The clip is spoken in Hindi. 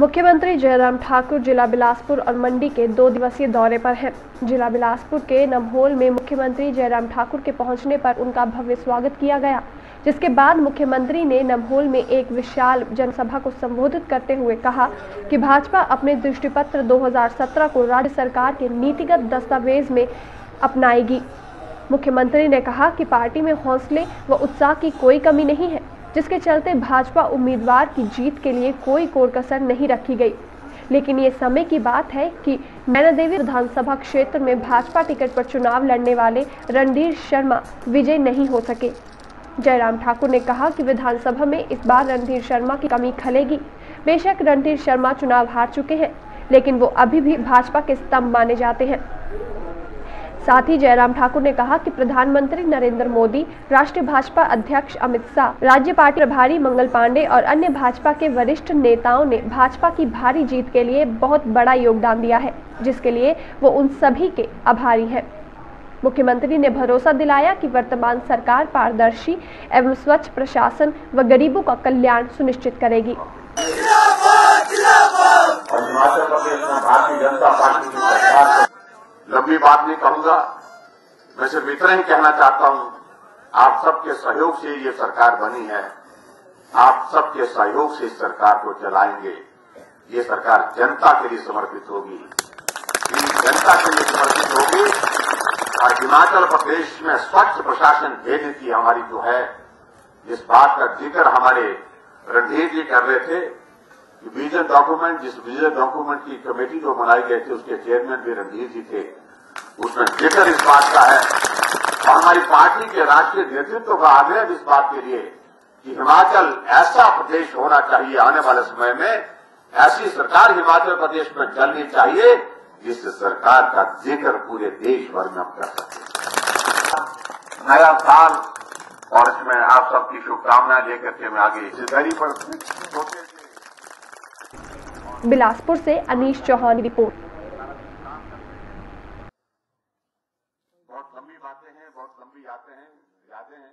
मुख्यमंत्री जयराम ठाकुर जिला बिलासपुर और मंडी के दो दिवसीय दौरे पर हैं। जिला बिलासपुर के नमहोल में मुख्यमंत्री जयराम ठाकुर के पहुँचने पर उनका भव्य स्वागत किया गया, जिसके बाद मुख्यमंत्री ने नमहोल में एक विशाल जनसभा को संबोधित करते हुए कहा कि भाजपा अपने दृष्टिपत्र 2017 को राज्य सरकार के नीतिगत दस्तावेज़ में अपनाएगी। मुख्यमंत्री ने कहा कि पार्टी में हौसले व उत्साह की कोई कमी नहीं है। जिसके चलते भाजपा उम्मीदवार की जीत के लिए कोई कोर कसर नहीं रखी गई। लेकिन ये समय की बात है कि नैना देवी विधानसभा क्षेत्र में भाजपा टिकट पर चुनाव लड़ने वाले रणधीर शर्मा विजय नहीं हो सके। जयराम ठाकुर ने कहा कि विधानसभा में इस बार रणधीर शर्मा की कमी खलेगी। बेशक रणधीर शर्मा चुनाव हार चुके हैं, लेकिन वो अभी भी भाजपा के स्तंभ माने जाते हैं। साथ ही जयराम ठाकुर ने कहा कि प्रधानमंत्री नरेंद्र मोदी राष्ट्रीय भाजपा अध्यक्ष अमित शाह राज्य पार्टी प्रभारी मंगल पांडे और अन्य भाजपा के वरिष्ठ नेताओं ने भाजपा की भारी जीत के लिए बहुत बड़ा योगदान दिया है जिसके लिए वो उन सभी के आभारी हैं। मुख्यमंत्री ने भरोसा दिलाया कि वर्तमान सरकार पारदर्शी एवं स्वच्छ प्रशासन व गरीबों का कल्याण सुनिश्चित करेगी। और हिमाचल प्रदेश में भारतीय जनता पार्टी की सरकार लंबी बात नहीं कहूँगा। मैं सिर्फ़ इतना ही कहना चाहता हूँ, आप सबके सहयोग से ये सरकार बनी है। आप सबके सहयोग से इस सरकार को चलाएँगे। ये सरकार जनता के लिए समर्पित होगी। जनता के लिए समर्पित होगी और हिमाचल प्रदेश में स्वच्छ प्रशासन देने की हमारी जो है जिस बात का ज़िक्र हमारे रणधीर जी कर रहे थे। विजन डॉक्यूमेंट जिस विजन डॉक्यूमेंट की कमेटी जो बनाई गई थी, उसके चेयरमैन भी रणधीर जी थे। उसमें ज़िक्र इस बात का है। और हमारी पार्टी के राष्ट्रीय नेतृत्व का आग्रह इस बात के लिए कि हिमाचल ऐसा प्रदेश होना चाहिए आने वाले समय में, ऐसी सरकार हिमाचल प्रदेश में चलनी चाहिए जिस सरकार का ज़िक्र पूरे देश भर में हम कर सकते नया साल, और इसमें आप सबकी शुभकामनाएँ लेकर के मैं आगे इस पर बिलासपुर से अनिश चौहान रिपोर्ट। बहुत लंबी बातें हैं बहुत लंबी आते हैं।